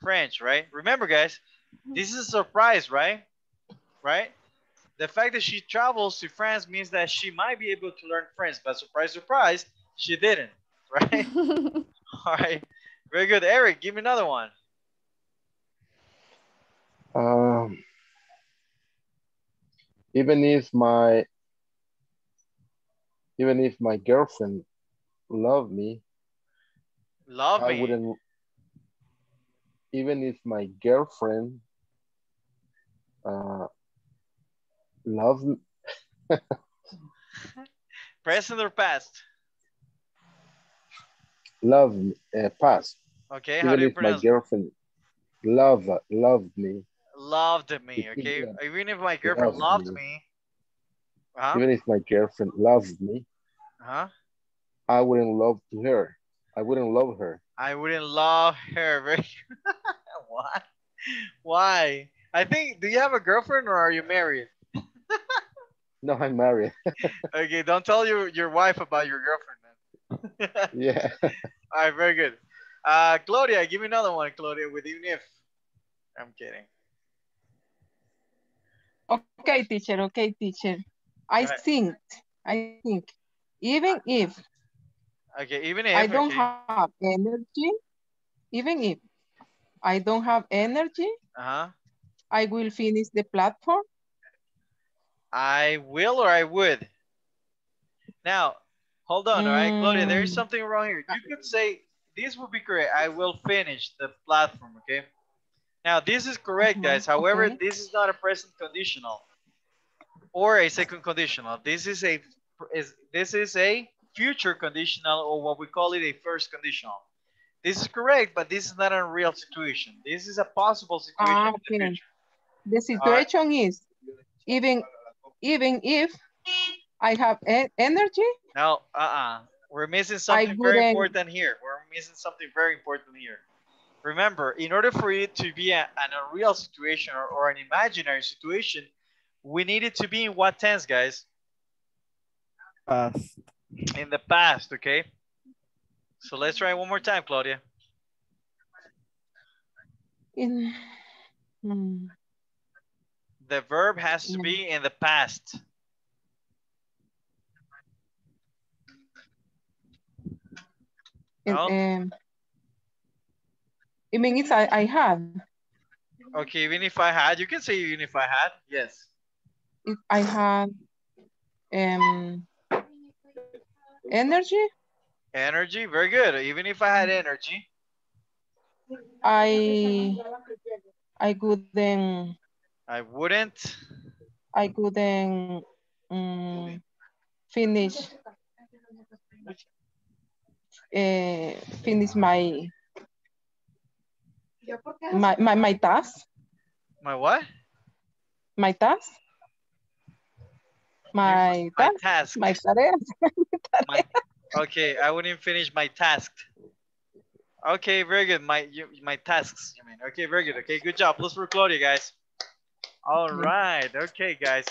B: French, right? Remember, guys, this is a surprise, right? Right? The fact that she travels to France means that she might be able to learn French, but surprise, surprise, she didn't, right? All right. Very good. Eric, give me another one.
E: Um, even if my even if my girlfriend loved me,
B: Love
E: I
B: me.
E: wouldn't. Even if my girlfriend uh, loved me,
B: Present or past?
E: Love, uh, past.
B: Okay. How
E: even
B: do you
E: if my girlfriend love loved me,
B: loved me? Okay.
E: yeah.
B: Even if my girlfriend
E: Loved
B: loved
E: me.
B: me. Uh-huh.
E: even if my girlfriend loved me,
B: Uh-huh.
E: I wouldn't love to her. I wouldn't love her.
B: I wouldn't love her. Very Why? Why? I think do you have a girlfriend or are you married?
E: No, I'm married.
B: Okay, don't tell your, your wife about your girlfriend then.
E: yeah.
B: All right, very good. Uh Claudia, give me another one, Claudia, with even if. I'm kidding.
F: Okay, teacher. Okay, teacher. I
B: Right.
F: think, I think, even if
B: Okay, even if
F: I don't
B: okay.
F: have energy, even if I don't have energy,
B: uh-huh.
F: I will finish the platform.
B: I will or I would. Now, hold on, all right, Claudia, there is
F: Mm.
B: something wrong here. You could say this would be correct. I will finish the platform, okay? Now, this is correct,
F: Mhm,
B: guys. However,
F: okay.
B: this is not a present conditional or a second conditional. This is a is this is a future conditional or what we call it a first conditional. This is correct, but this is not a real situation. This is a possible situation
F: Ah,
B: the.
F: The situation is even even if I have e- energy,
B: No, uh-uh. We're missing something very important here. We're missing something very important here. Remember, in order for it to be a, an a real situation or, or an imaginary situation, we need it to be in what tense, guys?
C: Past.
B: In the past, okay? So let's try it one more time, Claudia.
F: in Hmm,
B: The verb has to
F: Mm.
B: be in the past. No?
F: um, it means I, I have
B: Okay, even if I had, you can say even if I had, yes.
F: if I have um energy,
B: Energy, very good. Even if I had energy,
F: I I couldn't
B: I wouldn't.
F: I couldn't um, finish uh, finish my my my, my task
B: My what?
F: my task my
B: My
F: task
B: task.
F: my tareas
B: My- okay, I wouldn't finish my task. Okay, very good. My you, my tasks, you mean. Okay, very good. Okay, good job. Plus for Claudia, guys. All
F: Okay.
B: guys.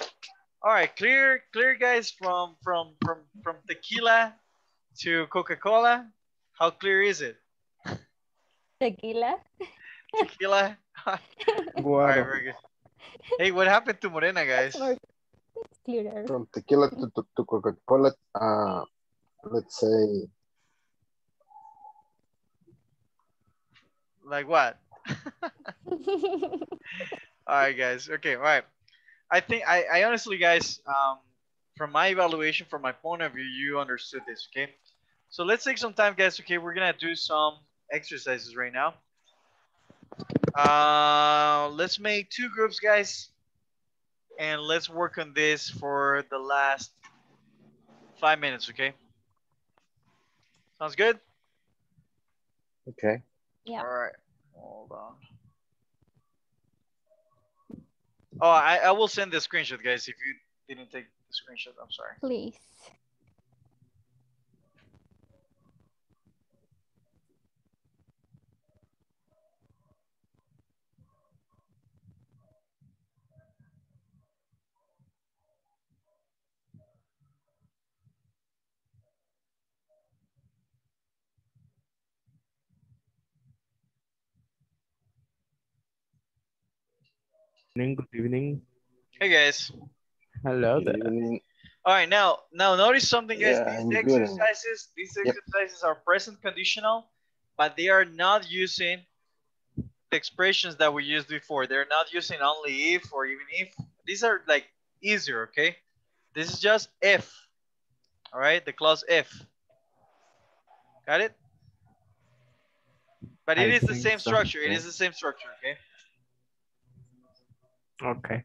B: All right, clear, clear, guys. From from from from tequila to Coca-Cola. How clear is it?
A: Tequila.
B: Tequila. All right, very good. Hey, what happened to Morena, guys?
A: It's clearer.
E: From tequila to, to, to Coca-Cola, uh, let's say
B: Like what? All right, guys. Okay, all right. I think I, I honestly, guys, um, from my evaluation, from my point of view, you understood this, okay? So let's take some time, guys. Okay, we're gonna do some exercises right now. Uh, let's make two groups, guys, and let's work on this for the last five minutes, okay? Sounds good?
E: Okay.
A: Yeah.
B: All right. Hold on. Oh, I, I will send the screenshot, guys, if you didn't take the screenshot. I'm sorry.
A: Please.
C: Evening, Good evening.
B: Hey, guys.
C: Hello
E: Good
C: there.
E: evening.
B: All right, now, now notice something, guys.
E: Yeah, I'm
B: these
E: good.
B: exercises, these
E: Yep.
B: exercises are present conditional, but they are not using the expressions that we used before. They're not using only if or even if. These are like easier, okay? This is just if. All right, the clause if. Got it? But it
C: I
B: is the same
C: so,
B: structure. It
C: yeah.
B: is the same structure, okay?
C: Okay.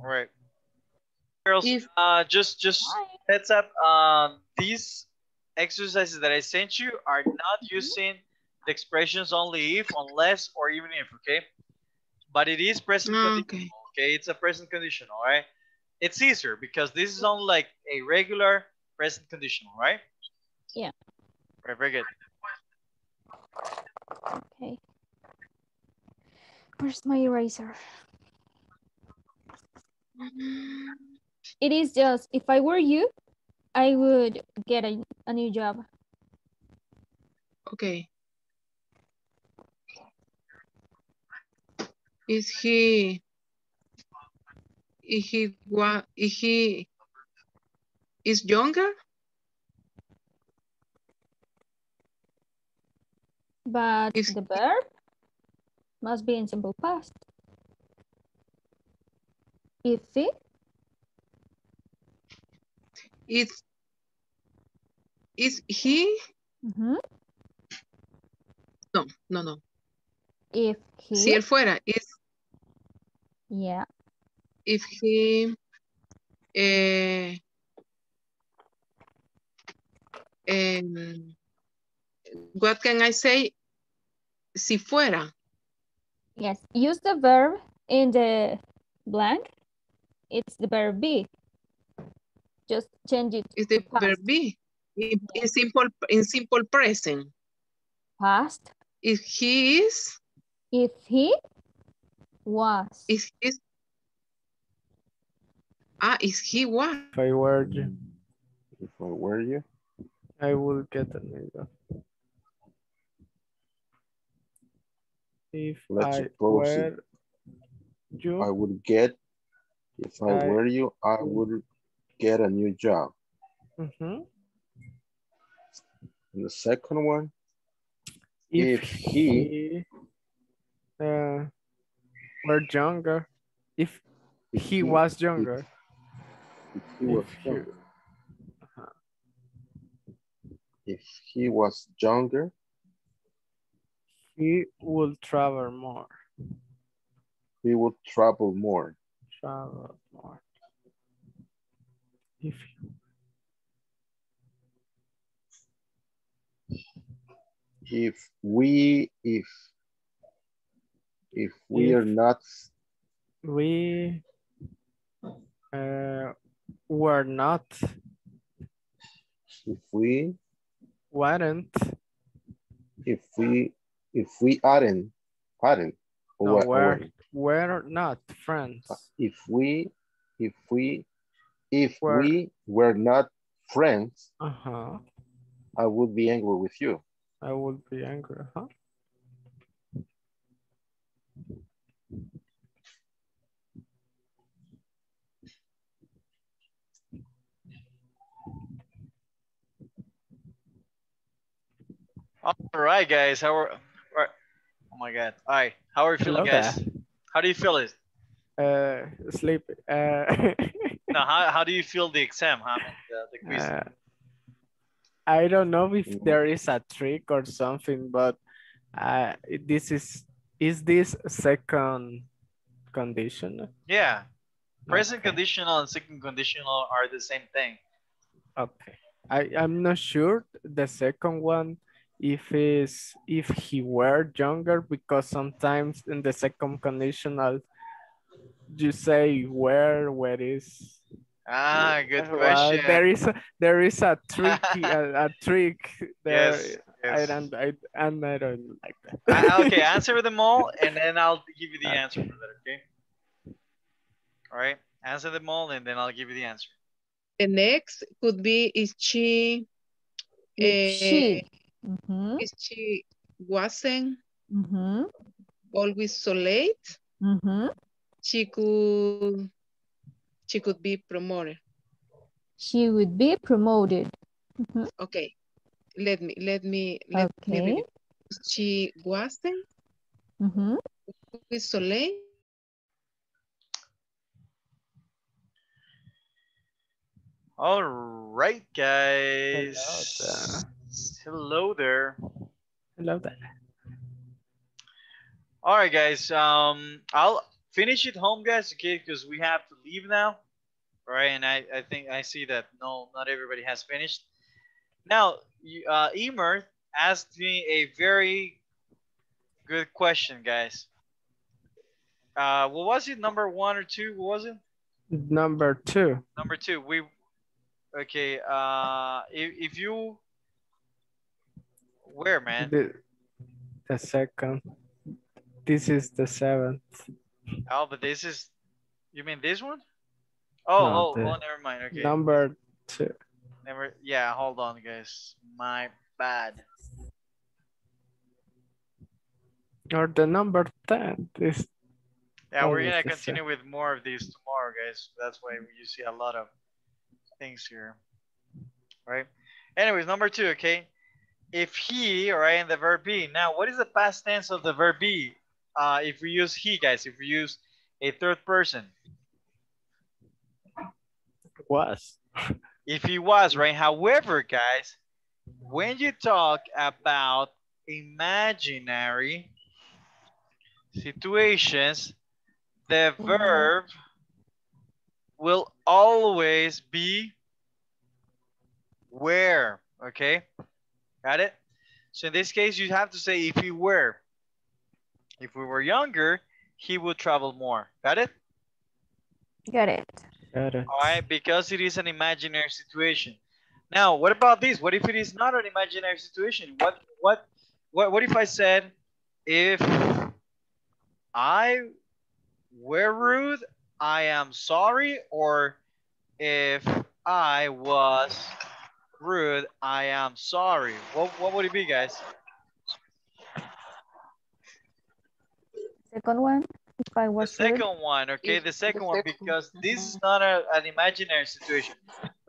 B: All right. Girls, uh, just just
A: Bye.
B: heads up. Um, these exercises that I sent you are not using the expressions only if, unless, or even if. Okay, but it is present
F: Ah,
B: conditional. Okay, it's a present conditional. All right, it's easier because this is only like a regular present conditional, right?
A: Yeah.
B: Right, very good.
A: Okay. Where's my eraser? It is just if I were you, I would get a, a new job.
F: Okay. Is he, is he, is he, is younger?
A: But
F: Is-
A: the verb must be in simple past. If it,
F: Is, is he?
A: mhm,
F: No, no, no.
A: if he,
F: Si él fuera, is,
A: yeah,
F: if he, eh, what can I say? Si fuera,
A: yes. Use the verb in the blank. It's the verb be. Just change it.
F: it is the
A: past.
F: verb be. In, in simple, in simple present.
A: Past.
F: If he is,
A: If he was.
F: is is ah is he what
C: If I were you,
E: If I were you,
C: I will get a new. If
E: Let's
C: I
E: suppose it-
C: were you,
E: I would get, if I
C: I-
E: were you, I would get a new job.
C: Mhm.
E: And the second one,
C: if,
E: if he-
C: he uh, were younger, if
E: if
C: he was younger,
E: if he was
C: if he-
E: younger, if he was younger,
C: he would travel more.
E: he would travel more.
C: More. If
E: If we, if, if we are not,
C: we uh, were not,
E: if we,
C: weren't,
E: if we, if we aren't, aren't, or
C: no, were. Were not friends.
E: if we, if we, if
C: Were-
E: we were not friends,
C: Uh-huh.
E: I would be angry with you.
C: I would be angry, huh?
B: All right, guys. How are? Oh my God. All right. How are you feeling,
C: Hello
B: guys? How do you feel it?
C: Uh, sleepy. Uh,
B: know, how, how do you feel the exam, huh? The, the quiz.
C: Uh, I don't know if there is a trick or something, but uh, this is is this second condition?
B: yeah. Present
C: Okay.
B: conditional and second conditional are the same thing.
C: Okay. I, I'm not sure the second one if is if he were younger because sometimes in the second conditional you say where where is
B: Ah, good
C: Well,
B: question.
C: there is a, there is a tricky a, a trick there
B: yes.
C: I don't I and I don't like that.
B: Uh, okay, answer them all, and then I'll give you the answer for that. Okay. All right. Answer them all, and then I'll give you the answer.
F: The next could be is she
A: If
F: eh,
A: she. Mm-hmm.
F: is she wasn't
A: Mm-hmm.
F: always so late?
A: Mm-hmm.
F: She could she could be promoted.
A: She would be promoted. Mhm.
F: Okay. Let me let me let me
A: Okay.
F: read it. She wasn't always so late.
B: All right, guys. Hello there.
C: I love that.
B: All right, guys. Um, I'll finish it home, guys. Okay, because we have to leave now. All right, and I, I think I see that no, not everybody has finished. Now, you- uh, Emer asked me a very good question, guys. Uh, what was it? Number one or two? What was it?
C: Number two.
B: Number two. We okay. Uh, if, if you where man?
C: The, the second. This is the seventh.
B: Oh, but this is. You mean this one? Oh,
C: No,
B: oh, oh, never mind. Okay.
C: Number two.
B: Never. Yeah, hold on, guys. My bad.
C: Or the number 10 is
B: Yeah, we're gonna continue with more of these tomorrow, guys. That's why you see a lot of things here, right? Anyways, number two, okay. If he, right, in the verb be. Now, what is the past tense of the verb be? Uh, if we use he, guys, if we use a third person,
C: was.
B: if he was, right? However, guys, when you talk about imaginary situations, the verb will always be where, okay? Got it? So in this case, you have to say if he were. If we were younger, he would travel more. Got it?
A: Got it.
C: Got it.
B: All right, because it is an imaginary situation. Now, what about this? What if it is not an imaginary situation? What what what what if I said if I were rude, I am sorry, or if I was rude, I am sorry. What what would it be, guys?
A: Second one. If I
B: The
A: was rude.
B: second one, okay, the second
F: the
B: one because this is not a, an imaginary situation.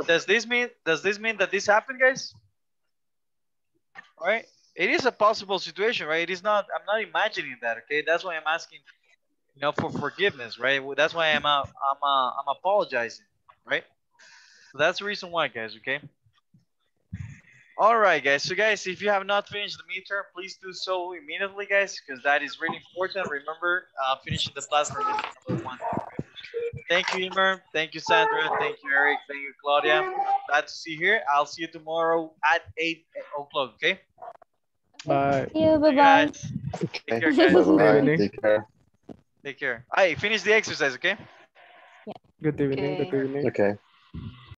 B: Does this mean does this mean that this happened, guys? Right? It is a possible situation, right? It is not. I'm not imagining that. Okay, that's why I'm asking, you know, for forgiveness, right? That's why I'm uh, I'm uh, I'm apologizing, right? So that's the reason why, guys. Okay. All right, guys. So, guys, if you have not finished the midterm, please do so immediately, guys, because that is really important. Remember, uh, finishing the platform is number one. Thank you, Emer. Thank you, Sandra. Thank you, Eric. Thank you, Claudia. Glad to see you here. I'll see you tomorrow at 8 o'clock, okay?
C: Bye.
A: See you. Bye bye.
B: Guys, take care, guys.
E: Bye.
C: evening.
E: Take care.
B: Take care. Hey, finish the exercise, okay? Yeah.
C: Good evening. Good
F: Okay.
C: evening.
E: Okay.